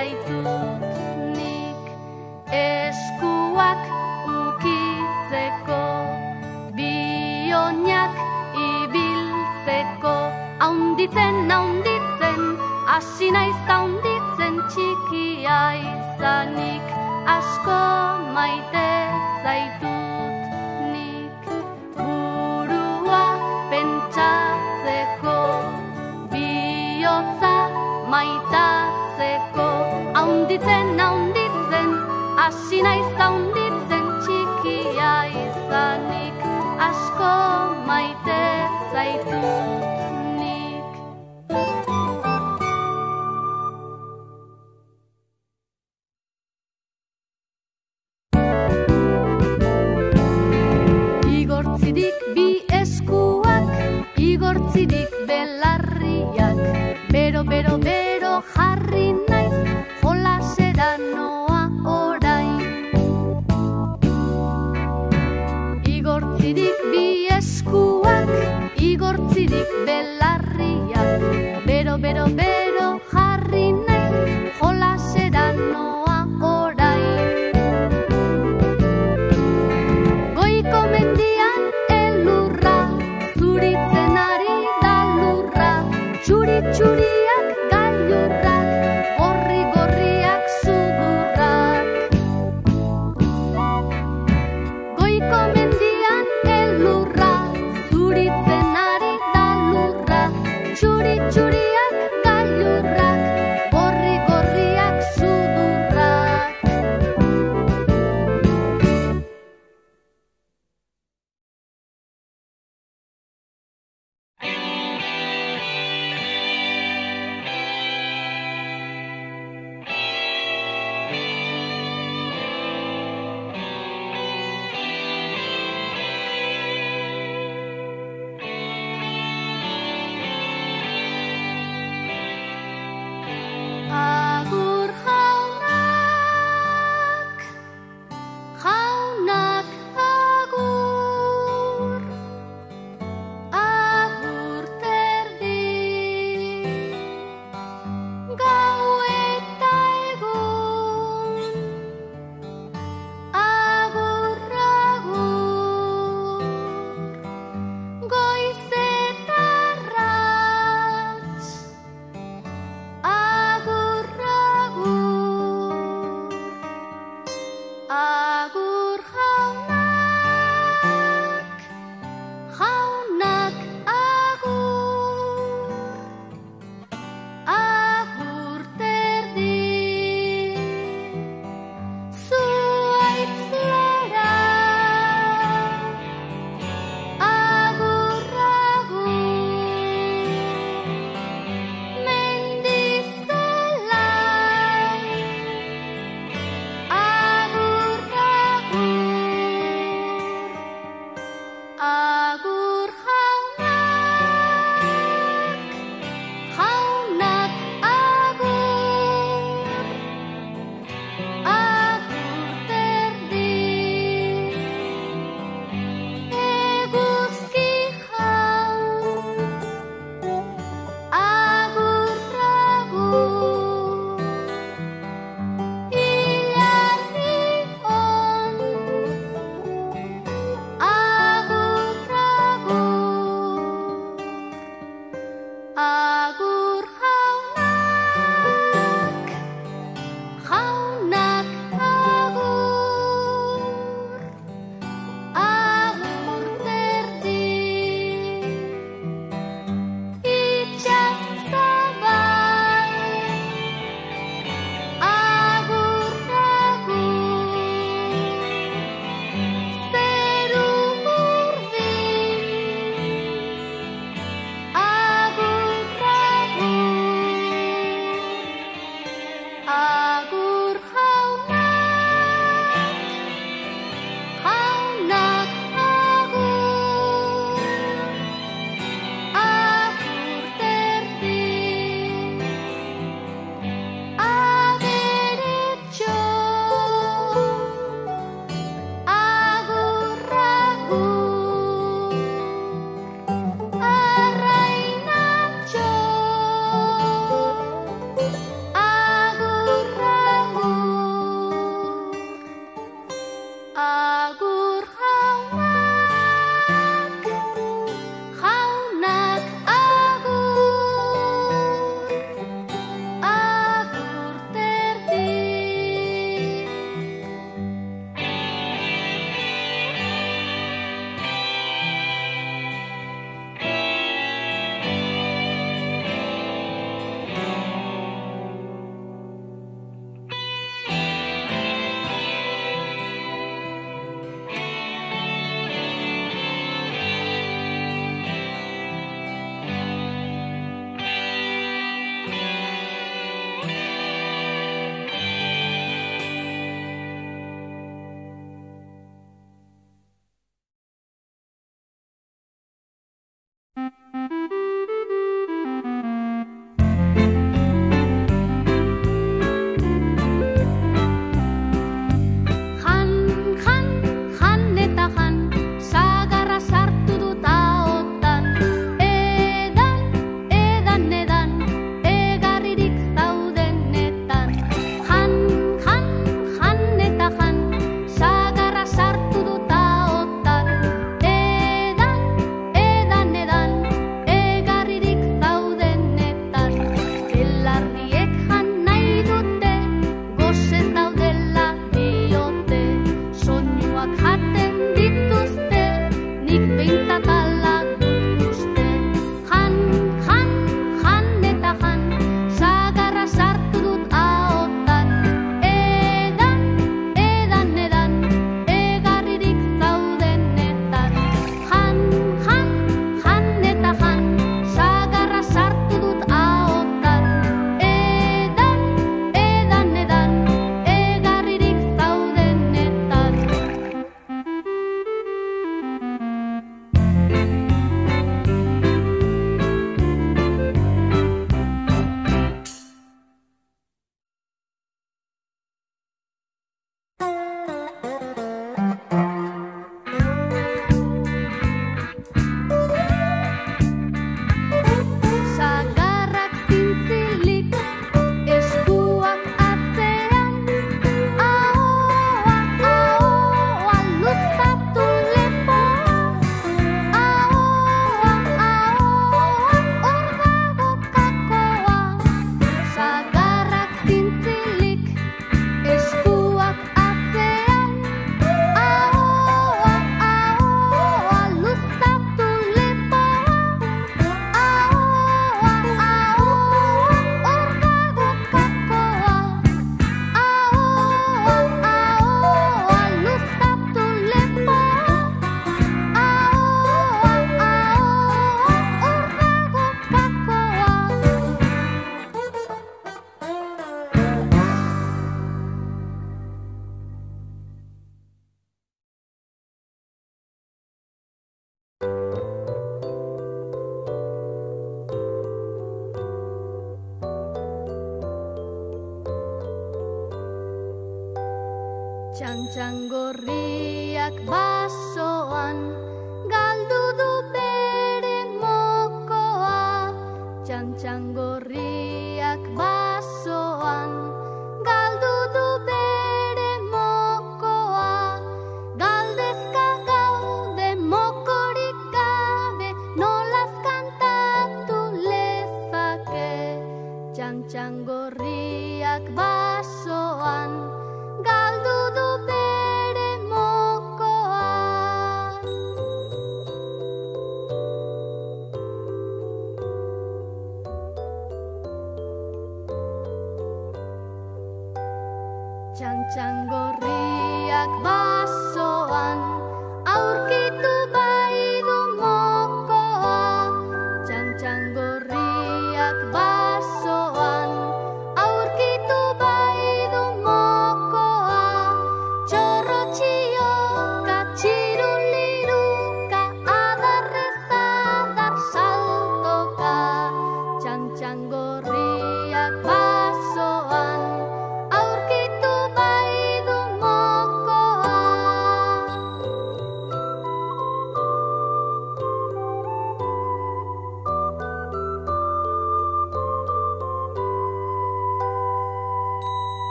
baitut nik eskuak ukitzeko bionak ibiltzeko. Haunditzen haunditzen hasi nahi igortzirik bi eskuak, igortzirik belarriak, bero, bero, bero.